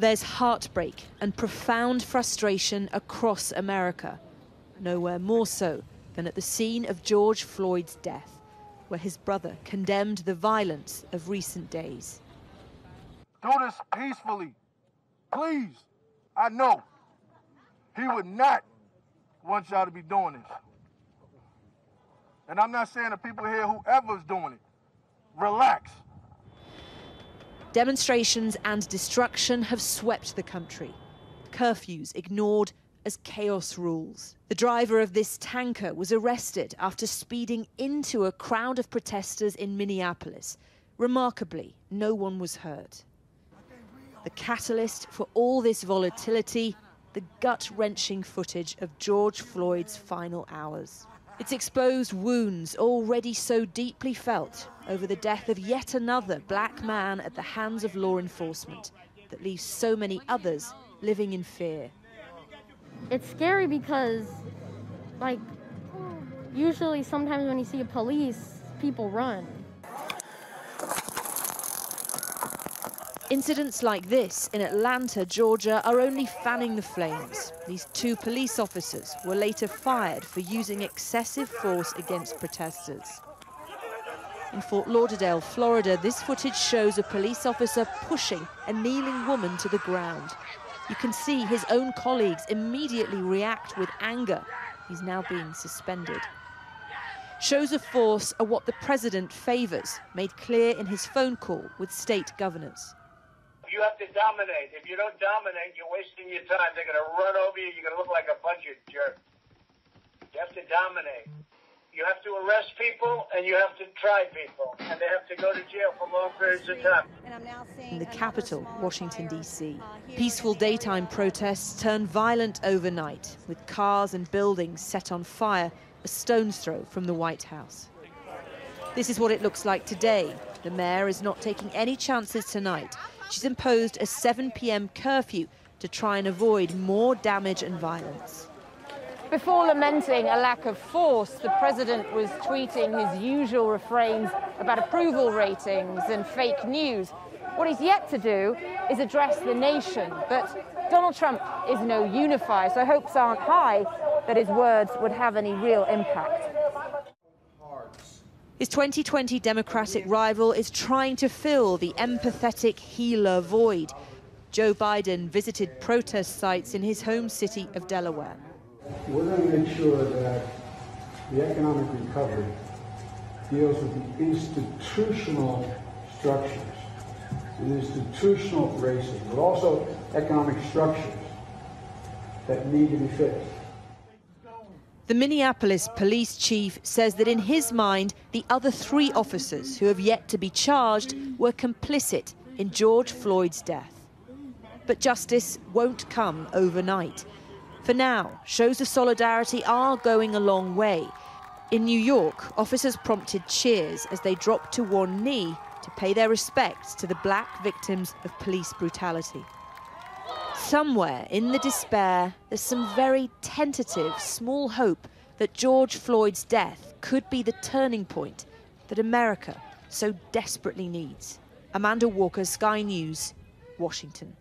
There's heartbreak and profound frustration across America. Nowhere more so than at the scene of George Floyd's death, where his brother condemned the violence of recent days. Do this peacefully. Please. I know he would not want y'all to be doing this. And I'm not saying the people here, whoever's doing it, relax. Demonstrations and destruction have swept the country. Curfews ignored as chaos rules. The driver of this tanker was arrested after speeding into a crowd of protesters in Minneapolis. Remarkably, no one was hurt. The catalyst for all this volatility, the gut wrenching footage of George Floyd's final hours. It's exposed wounds already so deeply felt over the death of yet another black man at the hands of law enforcement that leaves so many others living in fear. It's scary because, like, usually sometimes when you see a police, people run. Incidents like this in Atlanta, Georgia, are only fanning the flames. These two police officers were later fired for using excessive force against protesters. In Fort Lauderdale, Florida, this footage shows a police officer pushing a kneeling woman to the ground. You can see his own colleagues immediately react with anger. He's now being suspended. Shows of force are what the president favors, made clear in his phone call with state governors. You have to dominate. If you don't dominate, you're wasting your time. They're going to run over you. You're going to look like a bunch of jerks. You have to dominate. You have to arrest people and you have to try people, and they have to go to jail for long periods of time. In the capital, Washington, D.C., peaceful daytime protests turn violent overnight, with cars and buildings set on fire a stone's throw from the White House. This is what it looks like today. The mayor is not taking any chances tonight. She's imposed a 7 p.m. curfew to try and avoid more damage and violence. Before lamenting a lack of force, the president was tweeting his usual refrains about approval ratings and fake news. What he's yet to do is address the nation. But Donald Trump is no unifier, so hopes aren't high that his words would have any real impact. His 2020 Democratic rival is trying to fill the empathetic healer void. Joe Biden visited protest sites in his home city of Delaware. We're going to make sure that the economic recovery deals with the institutional structures, the institutional racism, but also economic structures that need to be fixed. The Minneapolis police chief says that in his mind, the other three officers who have yet to be charged were complicit in George Floyd's death. But justice won't come overnight. For now, shows of solidarity are going a long way. In New York, officers prompted cheers as they dropped to one knee to pay their respects to the black victims of police brutality. Somewhere in the despair, there's some very tentative, small hope that George Floyd's death could be the turning point that America so desperately needs. Amanda Walker, Sky News, Washington.